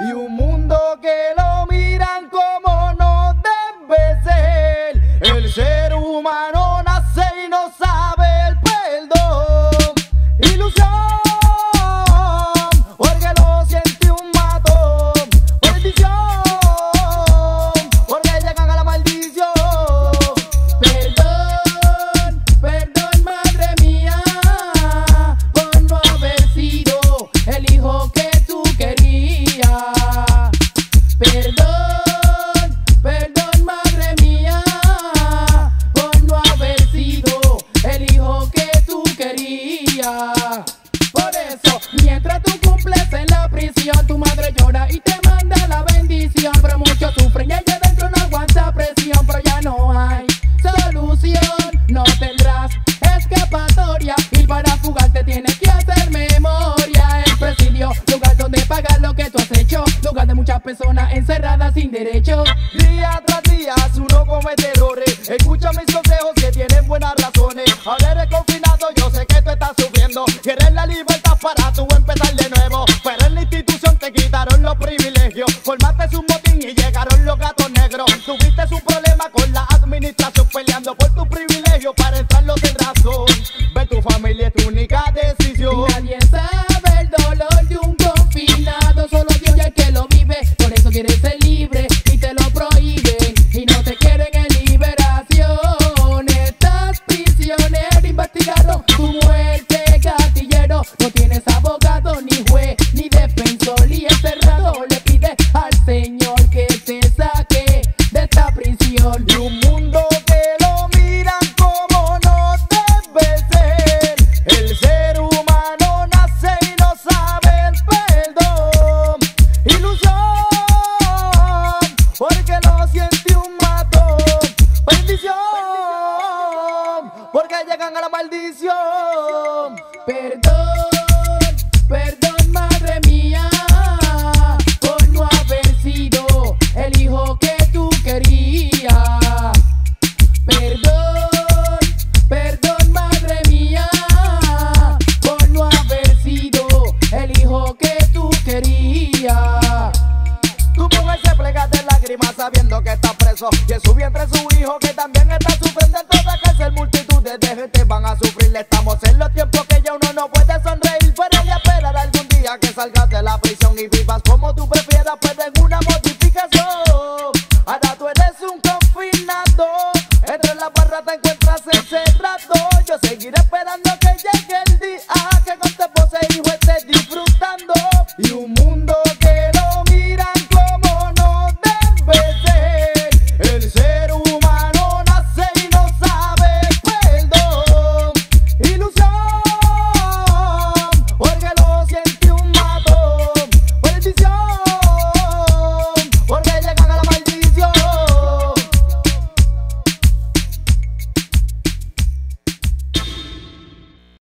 Y un mundo que lo miran como no debe ser. El ser humano y te manda la bendición. Pero muchos sufren y allá adentro no aguanta presión, pero ya no hay solución. No tendrás escapatoria y para fugarte tienes que hacer memoria. El presidio, lugar donde pagar lo que tú has hecho, lugar de muchas personas encerradas sin derecho. Día tras día uno comete errores. Escucha mis consejos que tienen buenas razones. Ahora eres confinado, yo sé que tú estás sufriendo. Quieres la libertad para tú empezar de los privilegios. Formaste un motín y llegaron los gatos negros. Tuviste un problema con la administración peleando por tu privilegio prisión. Y un mundo que lo miran como no debe ser. El ser humano nace y no sabe el perdón. Ilusión, porque lo siente un matón. Bendición, porque llegan a la maldición. Perdón, preso. Jesús bien preso un hijo que también está sufriendo en toda cárcel. Multitudes de gente van a sufrir. Estamos en los tiempos que ya uno no puede sonreír. Fuera de esperar algún día que salgas de la prisión y vivas como tú prefieras, pero en una modificación. Ahora tú eres un confinado. Entre la barra te encuentras encerrado. Yo seguiré esperando que llegue el día que con te pose hijo estés disfrutando. Y un mundo que